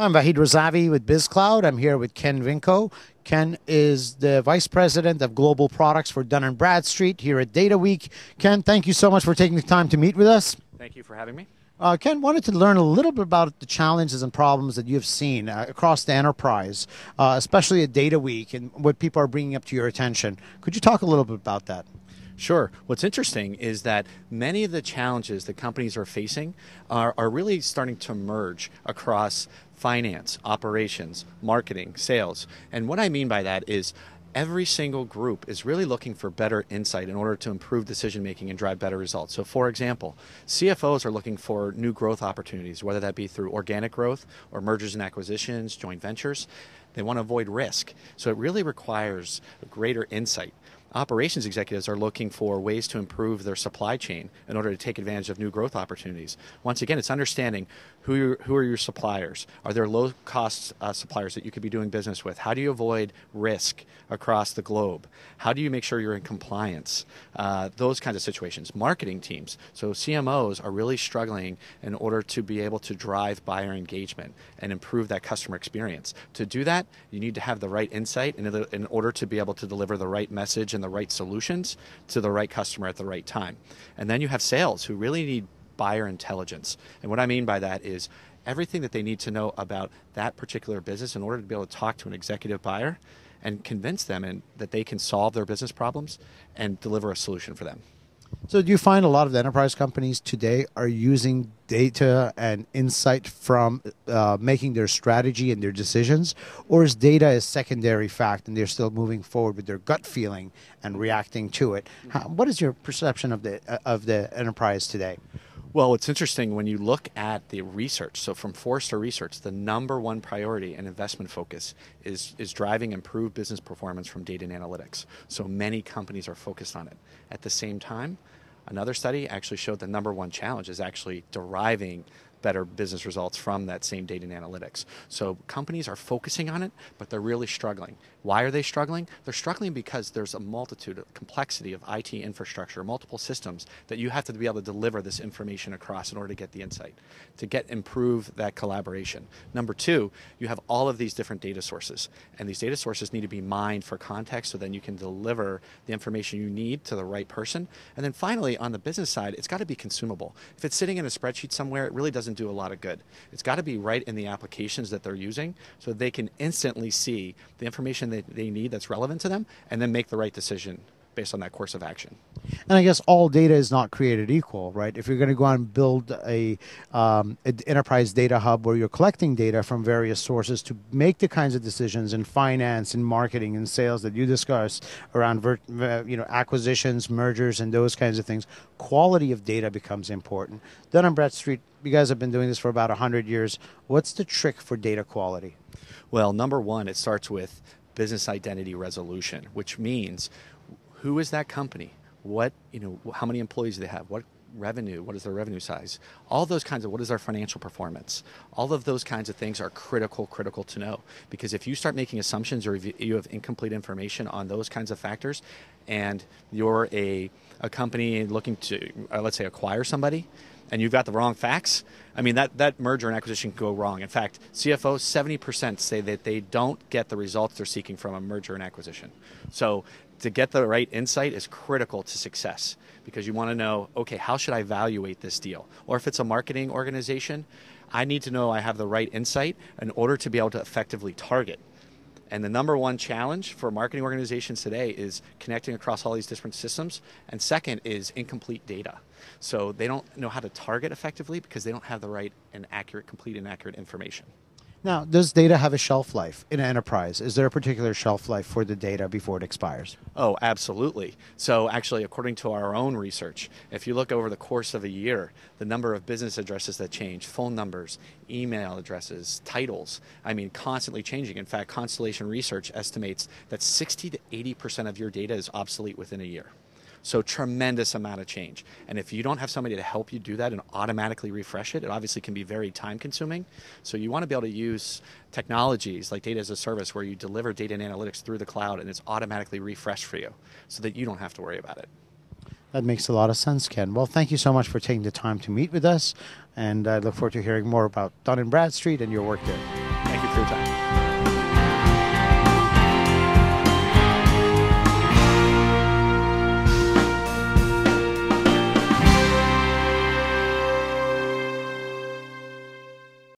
I'm Vahid Razavi with BizCloud. I'm here with Ken Wincko. Ken is the Vice President of Global Products for Dun & Bradstreet here at DataWeek. Ken, thank you so much for taking the time to meet with us. Thank you for having me. Uh, Ken, wanted to learn a little bit about the challenges and problems that you've seen uh, across the enterprise, uh, especially at DataWeek and what people are bringing up to your attention. Could you talk a little bit about that? Sure. What's interesting is that many of the challenges that companies are facing are, are really starting to merge across finance, operations, marketing, sales. And what I mean by that is every single group is really looking for better insight in order to improve decision making and drive better results. So, for example, CFOs are looking for new growth opportunities, whether that be through organic growth or mergers and acquisitions, joint ventures. They want to avoid risk. So, it really requires greater insight operations executives are looking for ways to improve their supply chain in order to take advantage of new growth opportunities. Once again, it's understanding who, who are your suppliers? Are there low cost uh, suppliers that you could be doing business with? How do you avoid risk across the globe? How do you make sure you're in compliance? Uh, those kinds of situations. Marketing teams. So CMOs are really struggling in order to be able to drive buyer engagement and improve that customer experience. To do that, you need to have the right insight in, in order to be able to deliver the right message and the right solutions to the right customer at the right time. And then you have sales who really need buyer intelligence. And what I mean by that is everything that they need to know about that particular business in order to be able to talk to an executive buyer and convince them in, that they can solve their business problems and deliver a solution for them. So, do you find a lot of the enterprise companies today are using data and insight from uh, making their strategy and their decisions, or is data a secondary fact and they're still moving forward with their gut feeling and reacting to it? How, what is your perception of the uh, of the enterprise today? Well, it's interesting when you look at the research. So, from Forrester Research, the number one priority and investment focus is, is driving improved business performance from data and analytics. So, many companies are focused on it. At the same time, another study actually showed the number one challenge is actually deriving better business results from that same data and analytics. So companies are focusing on it, but they're really struggling. Why are they struggling? They're struggling because there's a multitude of complexity of IT infrastructure, multiple systems that you have to be able to deliver this information across in order to get the insight, to get improve that collaboration. Number two, you have all of these different data sources, and these data sources need to be mined for context so then you can deliver the information you need to the right person. And then finally, on the business side, it's got to be consumable. If it's sitting in a spreadsheet somewhere, it really doesn't do a lot of good. It's got to be right in the applications that they're using so they can instantly see the information that they need that's relevant to them and then make the right decision based on that course of action. And I guess all data is not created equal, right? If you're going to go out and build a um, an enterprise data hub where you're collecting data from various sources to make the kinds of decisions in finance, in marketing, and sales that you discussed around you know acquisitions, mergers, and those kinds of things, quality of data becomes important. Dun & Bradstreet, you guys have been doing this for about 100 years. What's the trick for data quality? Well, number one, it starts with business identity resolution, which means who is that company? What, you know, how many employees do they have? What revenue? What is their revenue size? All those kinds of what is their financial performance? All of those kinds of things are critical, critical to know. Because if you start making assumptions or you have incomplete information on those kinds of factors, and you're a, a company looking to, uh, let's say, acquire somebody, and you've got the wrong facts, I mean, that, that merger and acquisition can go wrong. In fact, CFOs, 70% say that they don't get the results they're seeking from a merger and acquisition. So to get the right insight is critical to success because you want to know, okay, how should I evaluate this deal? Or if it's a marketing organization, I need to know I have the right insight in order to be able to effectively target and the number one challenge for marketing organizations today is connecting across all these different systems. And second is incomplete data. So they don't know how to target effectively because they don't have the right and accurate, complete and accurate information. Now, does data have a shelf life in an enterprise? Is there a particular shelf life for the data before it expires? Oh, absolutely. So, actually, according to our own research, if you look over the course of a year, the number of business addresses that change, phone numbers, email addresses, titles, I mean, constantly changing. In fact, Constellation Research estimates that 60 to 80% of your data is obsolete within a year. So tremendous amount of change. And if you don't have somebody to help you do that and automatically refresh it, it obviously can be very time consuming. So you want to be able to use technologies like data as a service where you deliver data and analytics through the cloud and it's automatically refreshed for you so that you don't have to worry about it. That makes a lot of sense, Ken. Well, thank you so much for taking the time to meet with us, and I look forward to hearing more about Dun and Bradstreet and your work there. Thank you for your time.